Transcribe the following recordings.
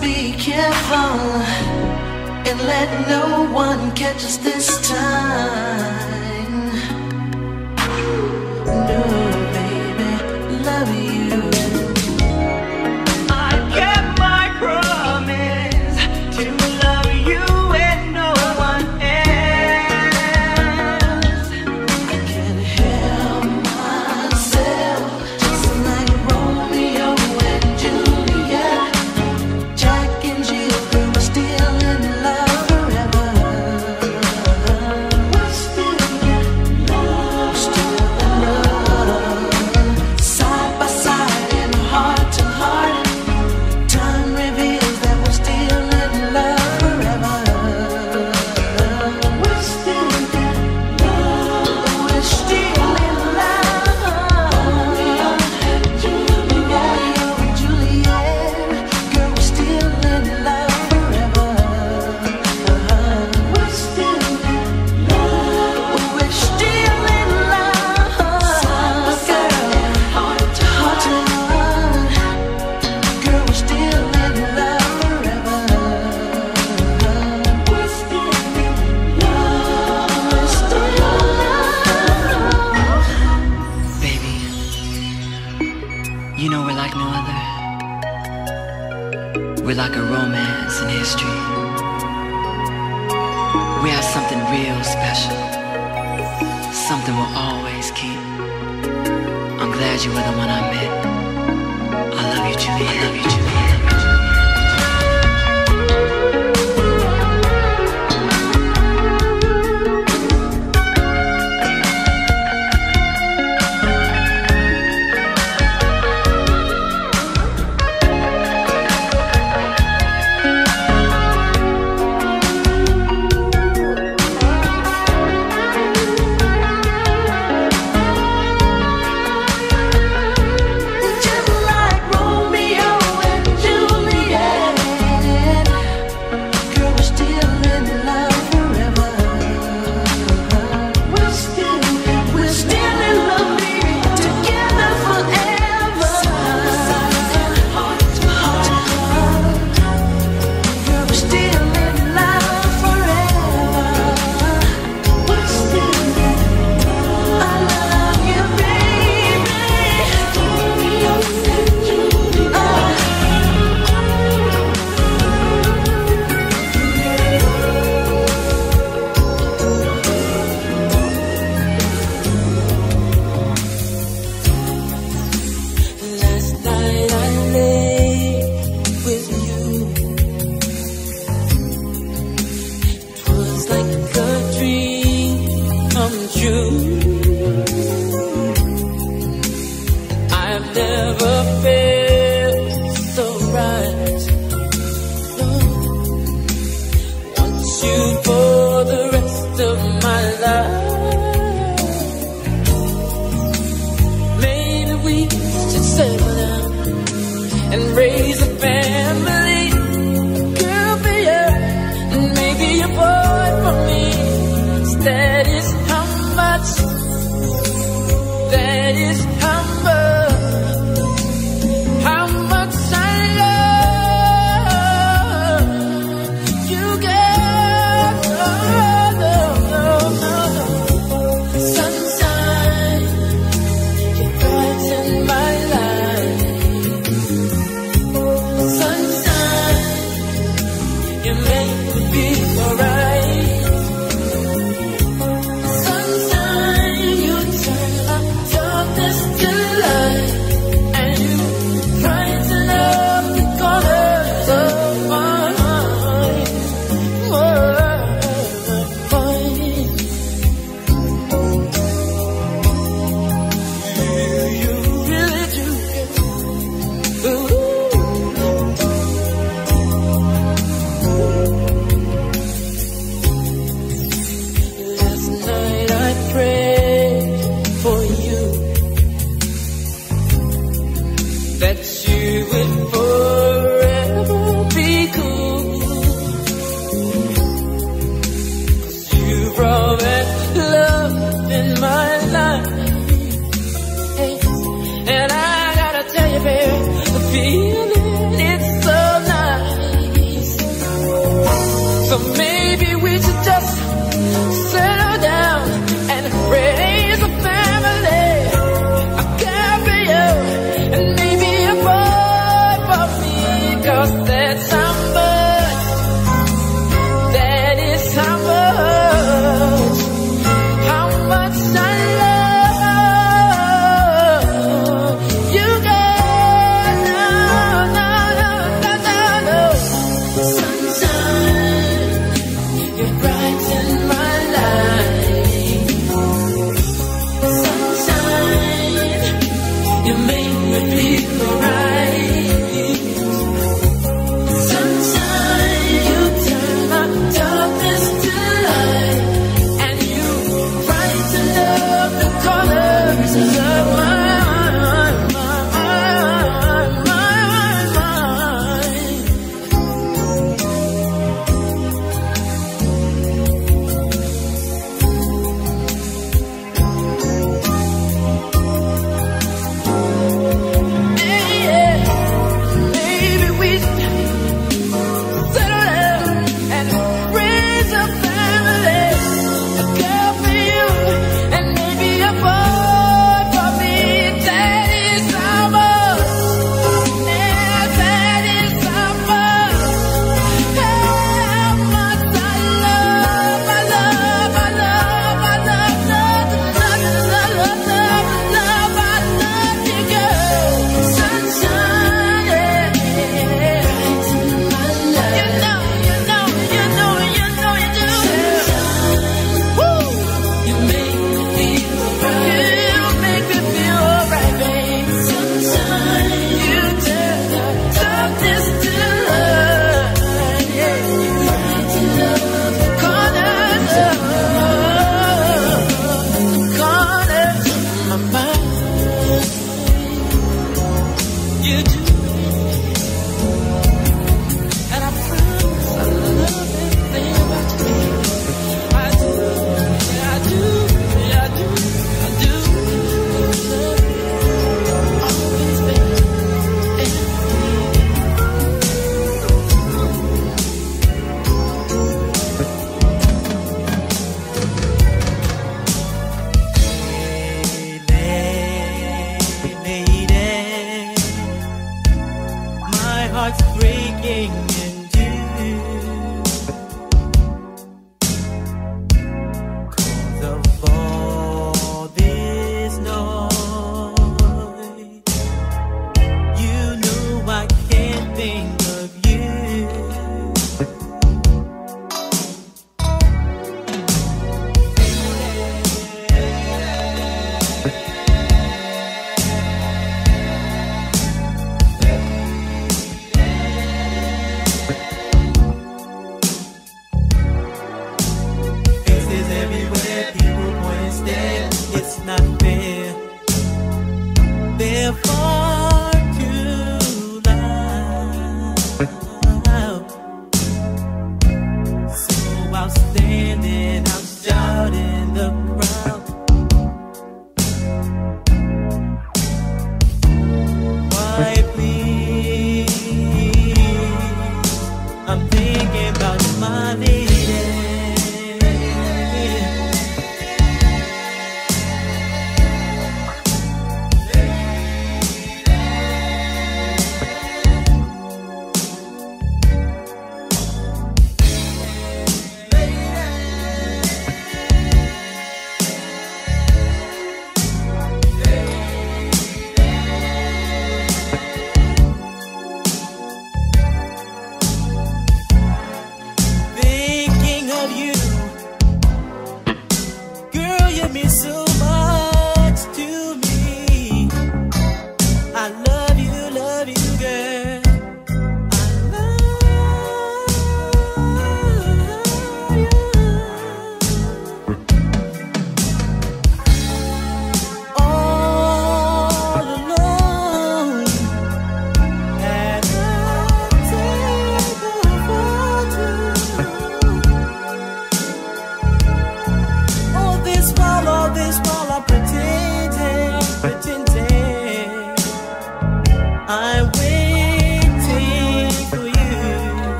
be careful and let no one catch us this time. of my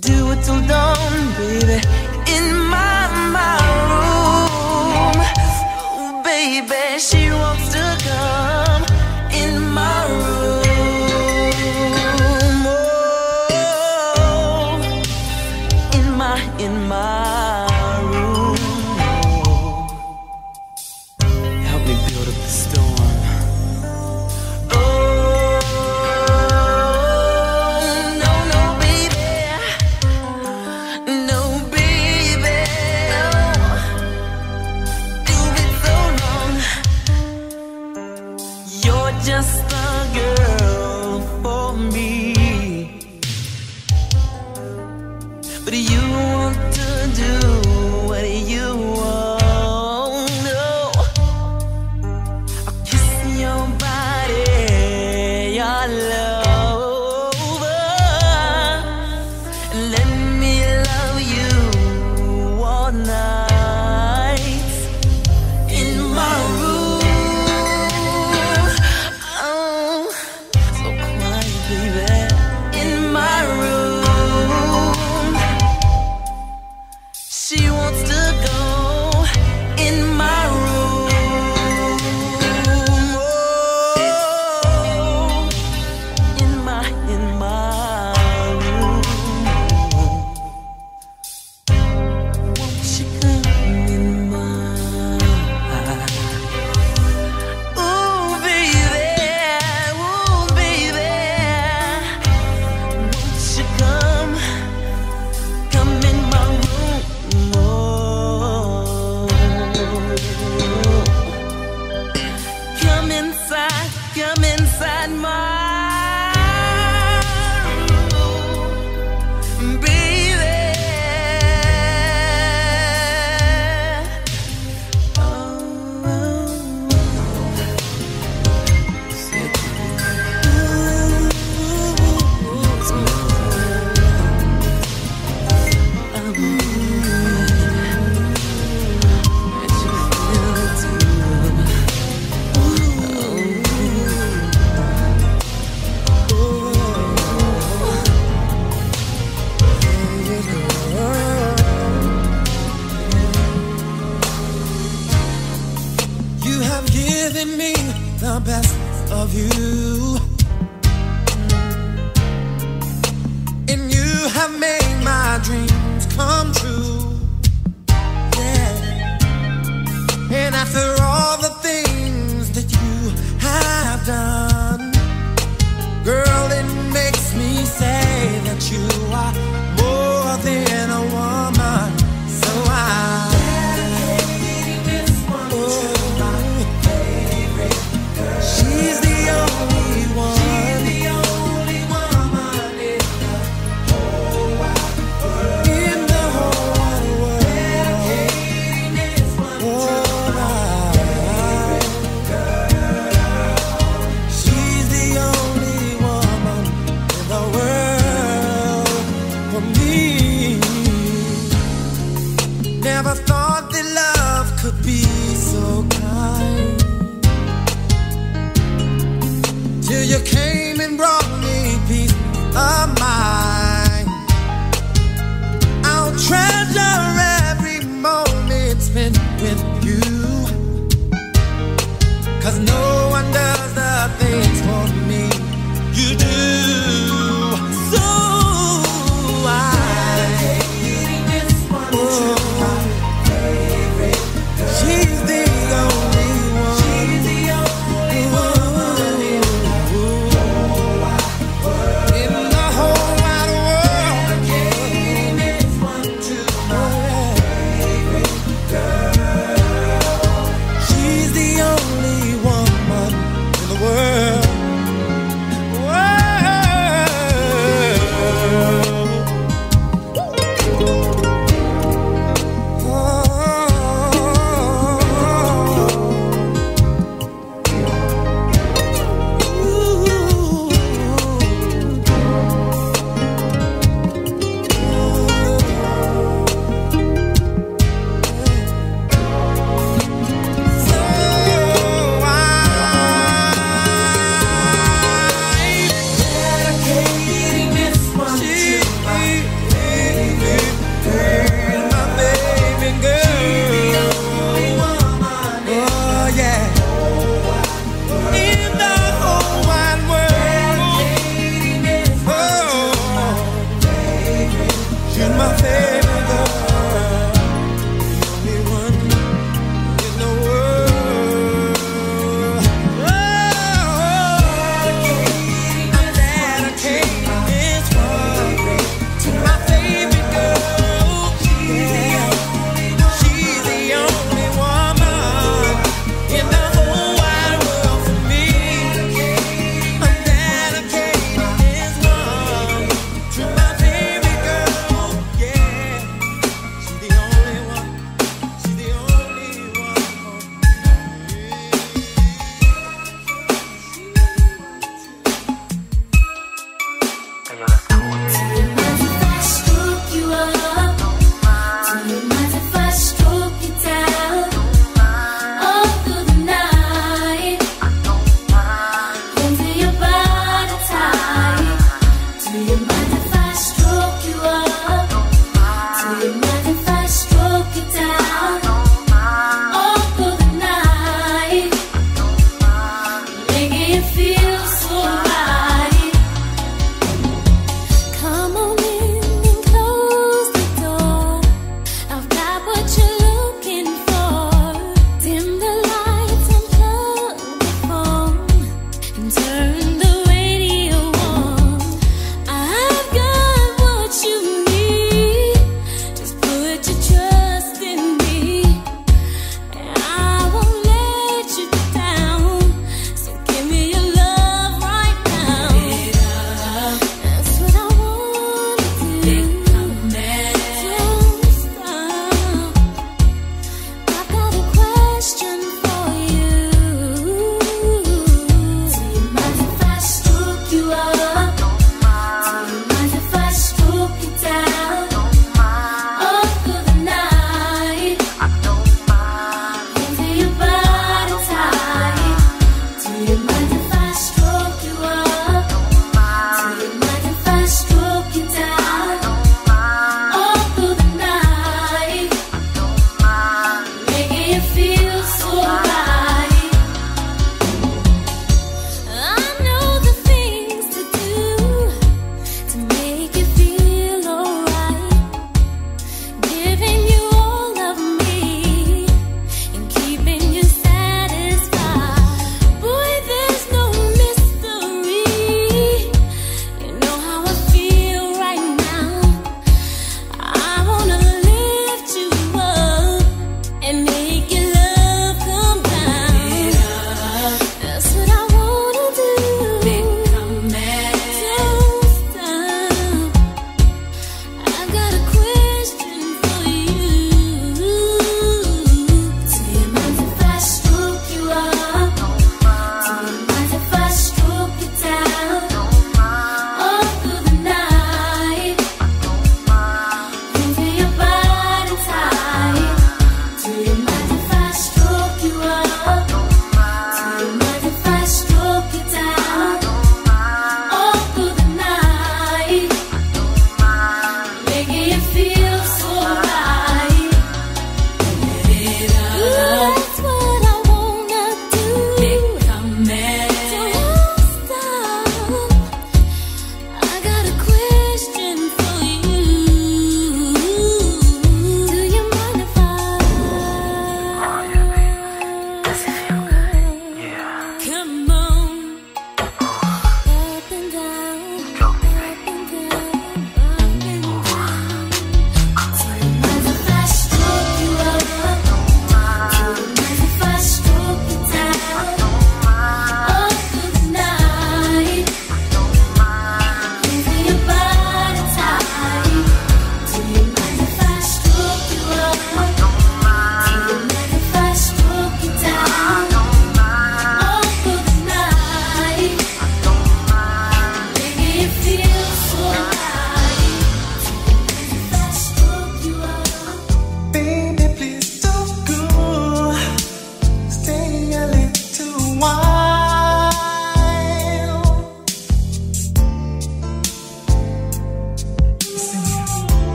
Do it till dawn, baby.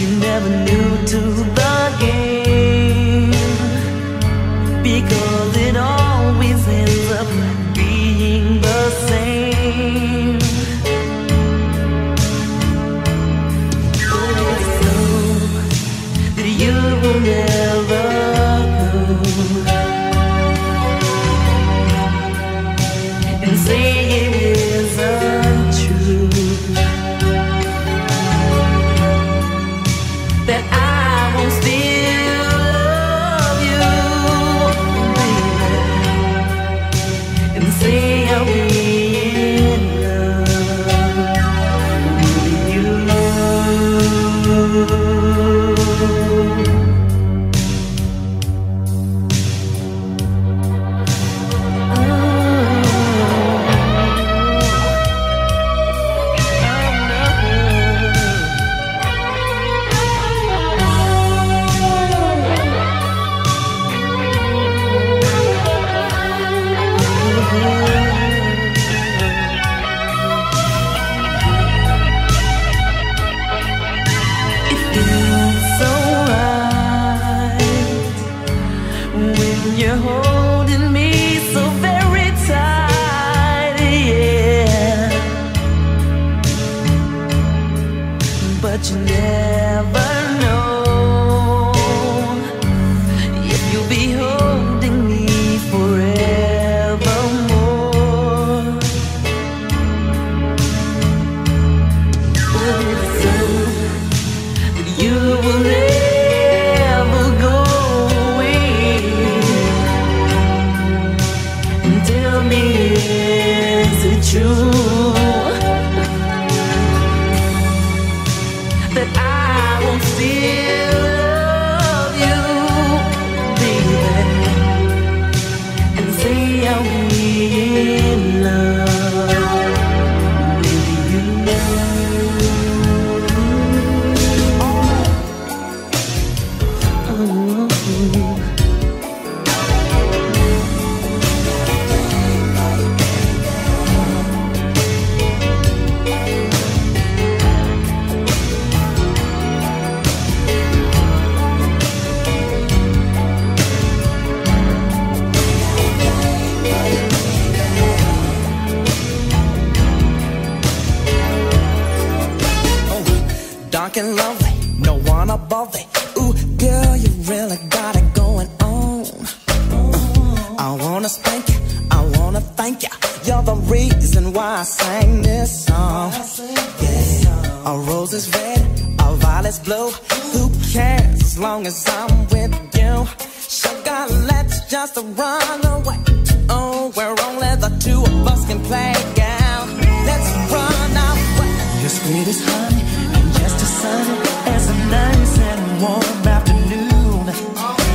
You never knew to the game.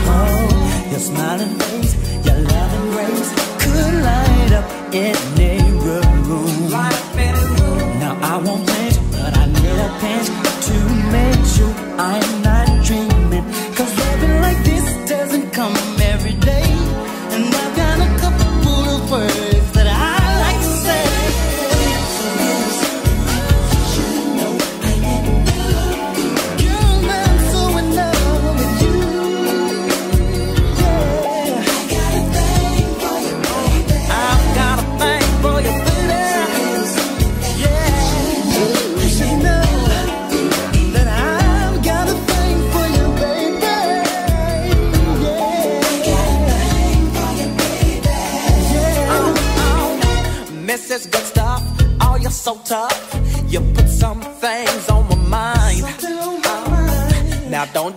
Oh, your smiling face, your loving grace could light up any room. Now I won't but I a pinch to I'm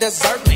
Now don't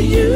You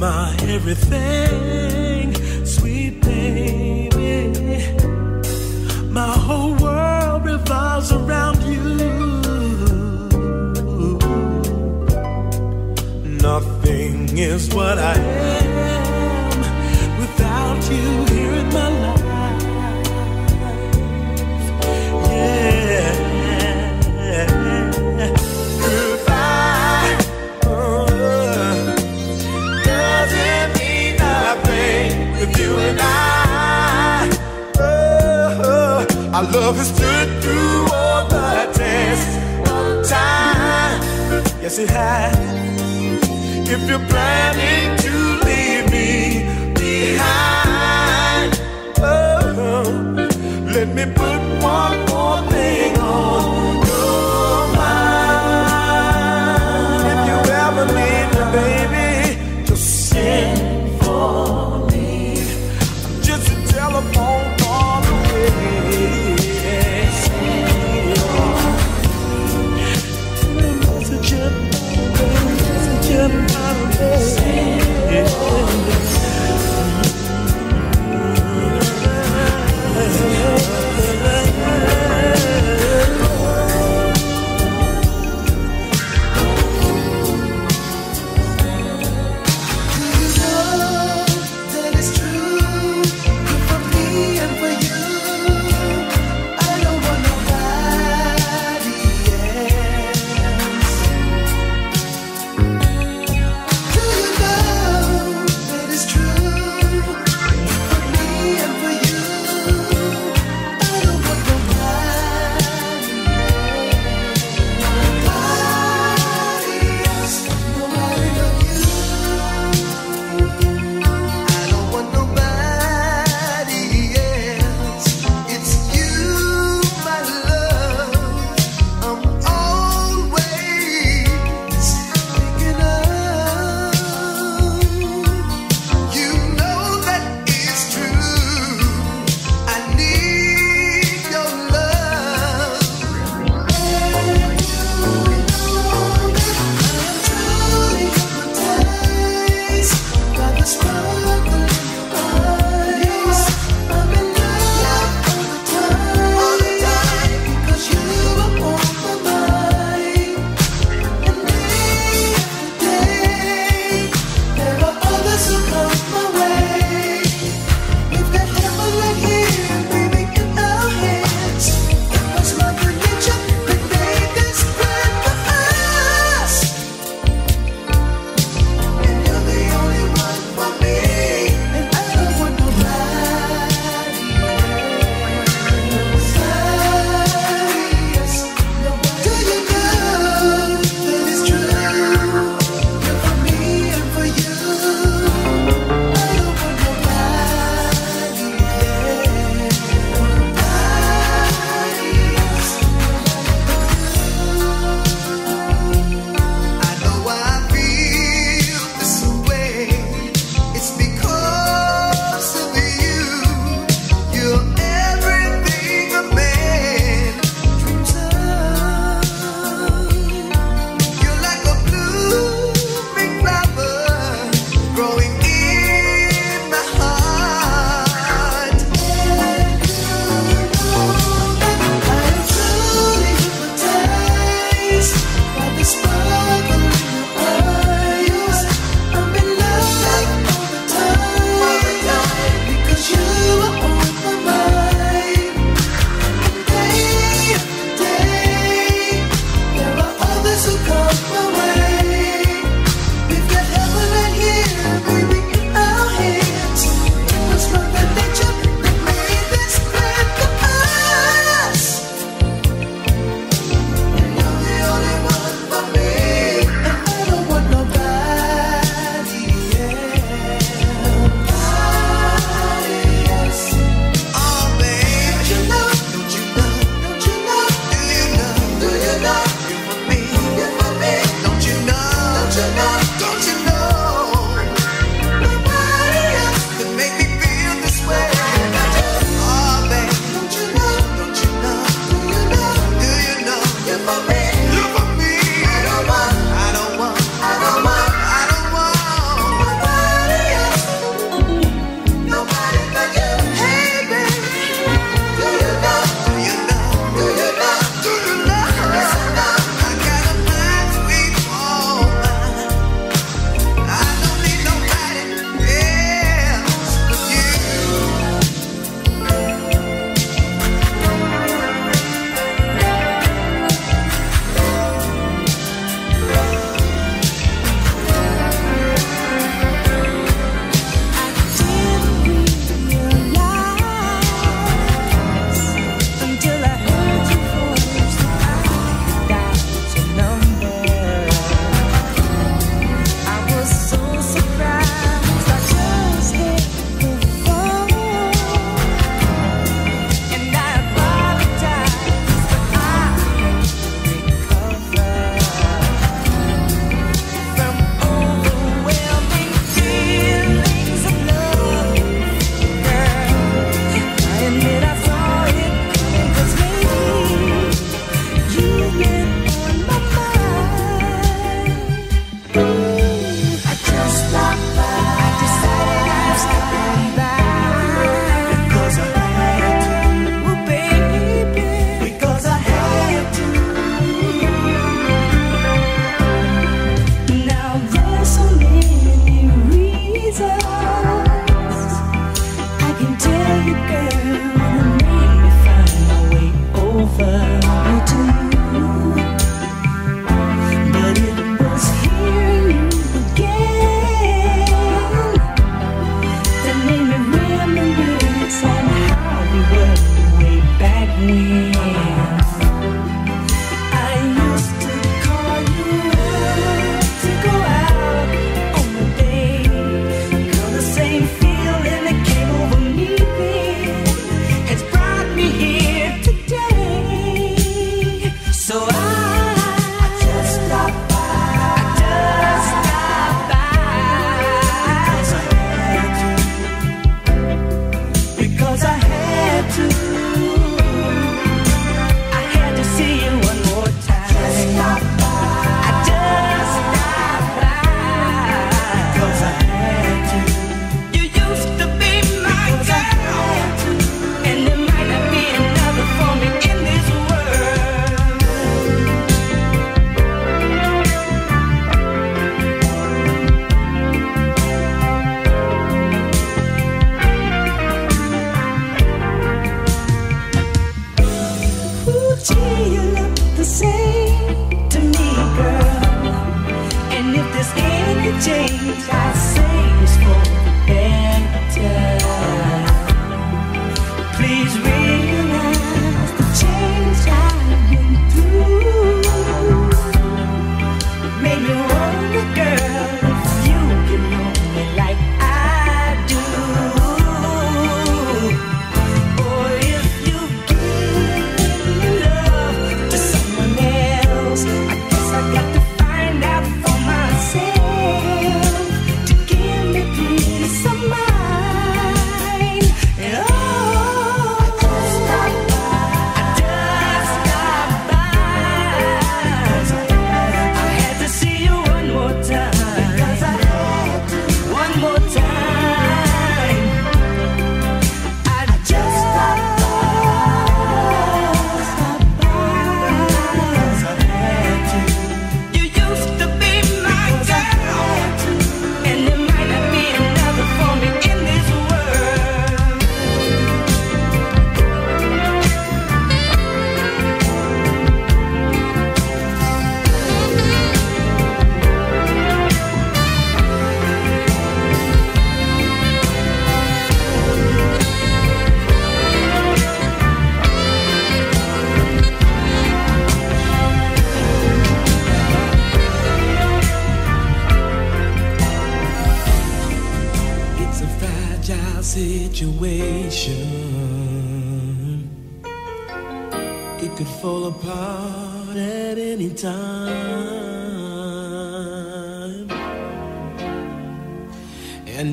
my everything, sweet baby. My whole world revolves around you. Nothing is what I am without you here in my Our love has stood through all the tests of time. Yes, it has. If you're planning to leave me behind, oh, let me.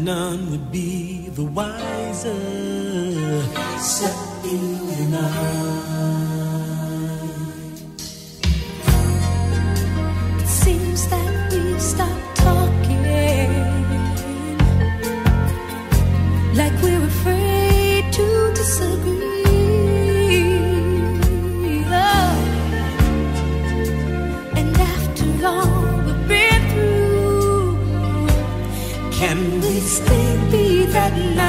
none would be the wiser. Set you enough. Please think be that night.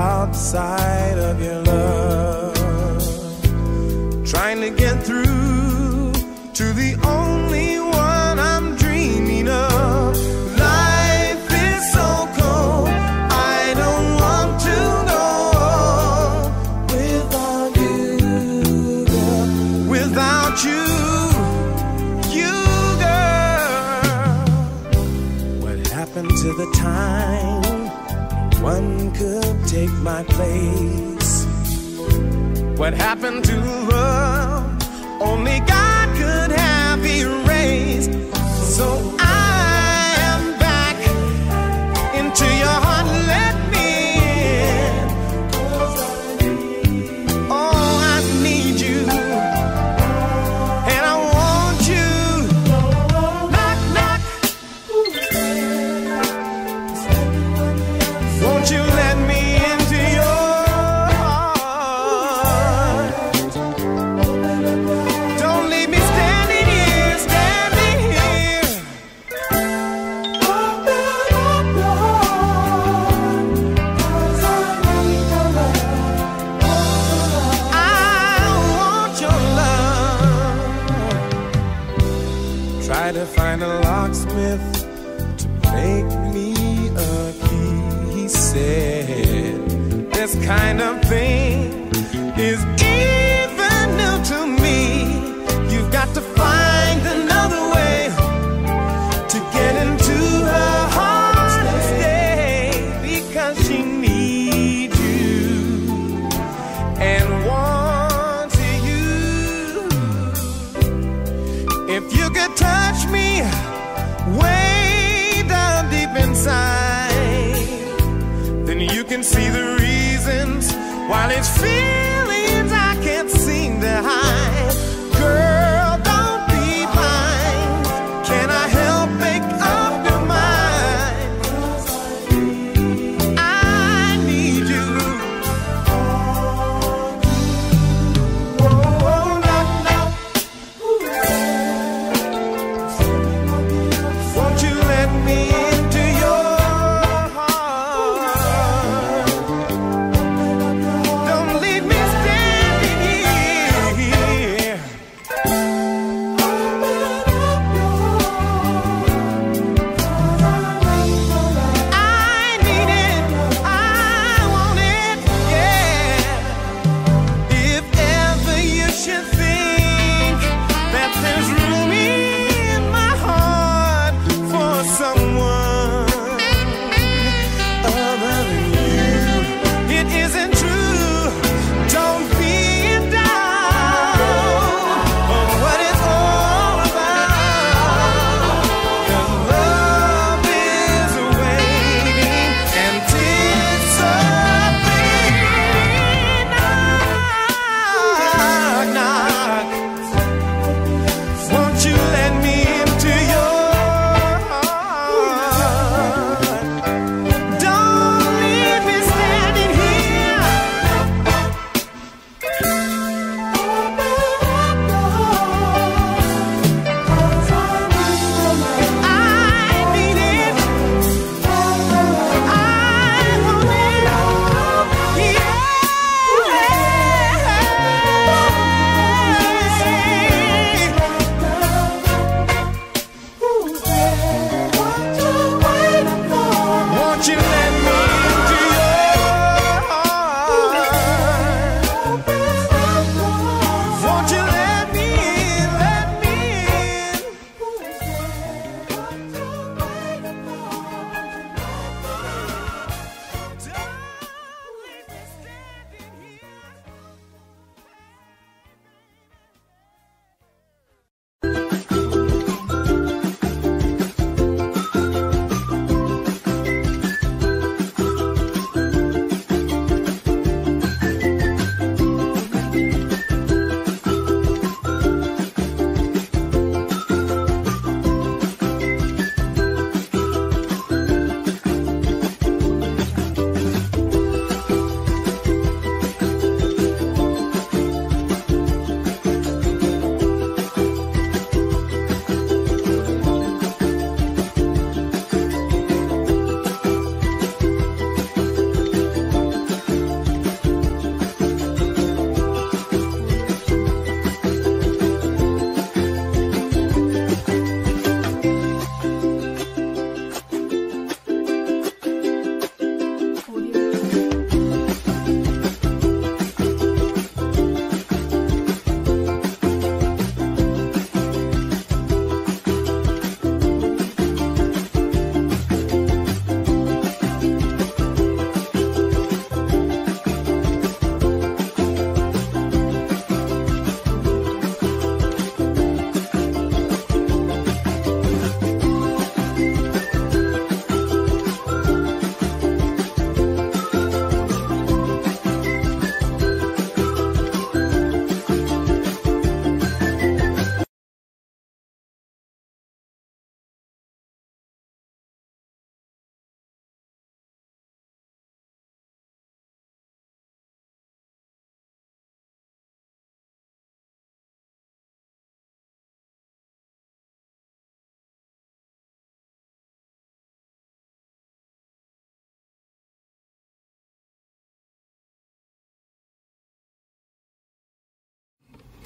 outside of your love. Trying to get through to the only one I'm dreaming of. Life is so cold, I don't want to go without you. Without you. You girl, what happened to the time? take my place. What happened to love? Only God could have erased. So while it's feelings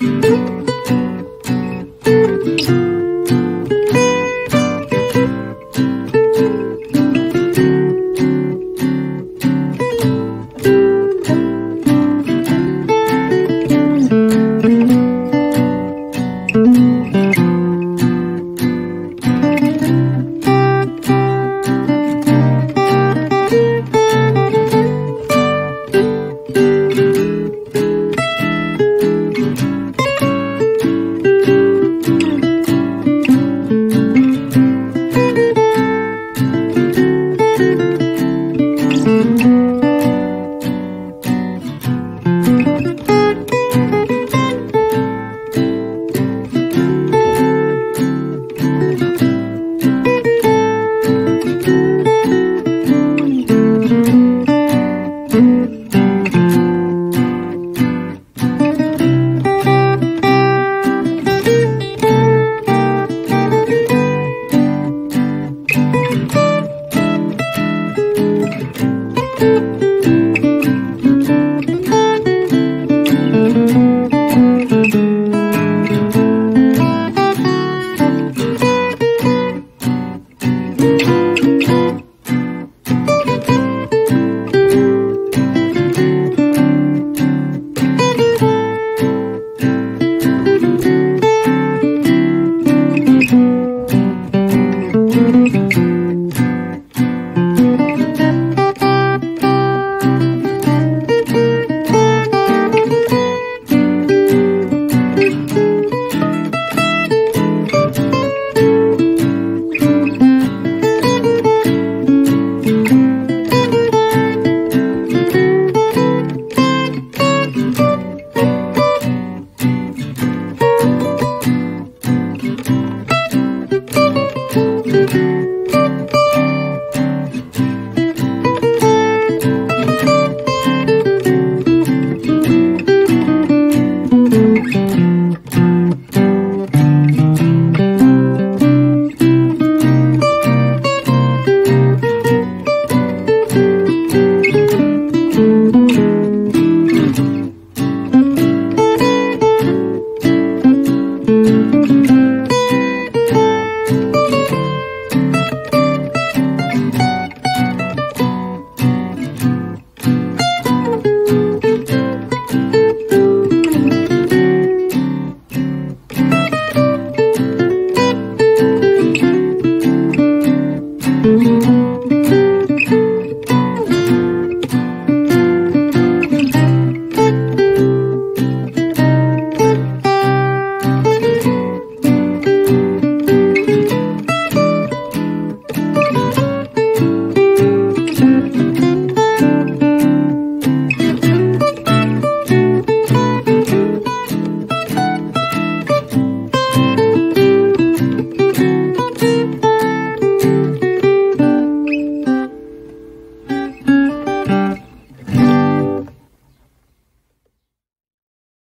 嗯。